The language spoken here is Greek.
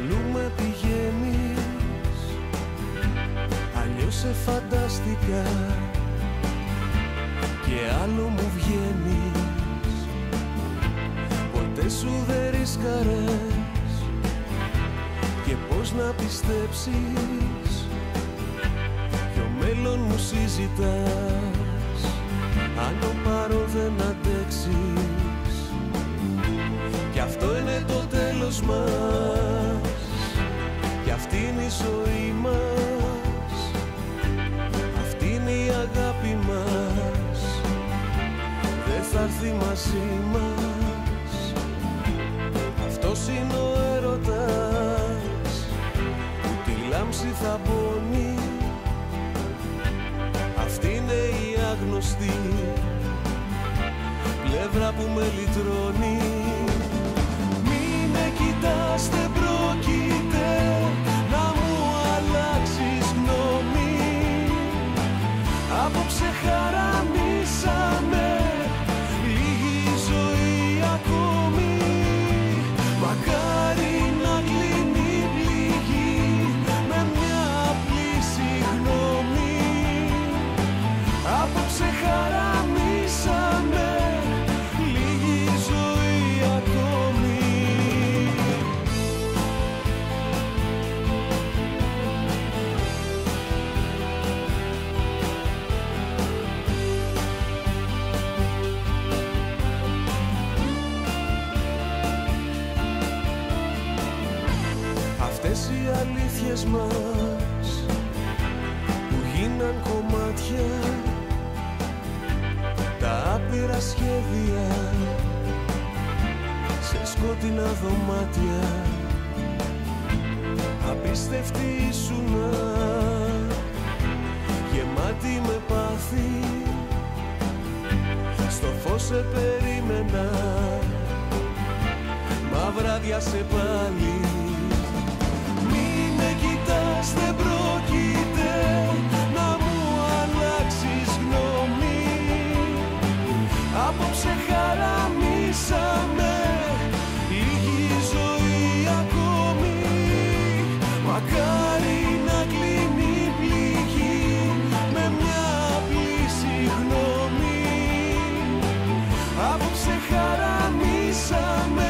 αλλού με πηγαίνεις αλλιώς σε φανταστικά, και άλλο μου βγαίνεις ποτέ σου δεν ρισκαρές και πως να πιστέψεις ποιο μέλλον μου συζητάς. Αν πάρω δεν αντέχει ζωή μας. Αυτή είναι η αγάπη μας. Δεν θα έρθει μαζί μας. Αυτός είναι ο έρωτας. Που τη λάμψη θα πονεί. Αυτή είναι η άγνωστη πλευρά που με λυτρώνει Απόψε χαραμίσαμε Αυτές οι αλήθειες μας που γίναν κομμάτια. Τα άπειρα σχέδια σε σκότεινα δωμάτια. Απίστευτη ήσουνα γεμάτη με πάθη. Στο φως σε περίμενα μα βράδια σε πάλι Απόψε χαραμίσαμε Λίγη ζωή ακόμη. Μακάρι να κλείνει η πληγή Με μια απλή συγγνώμη. Απόψε χαραμίσαμε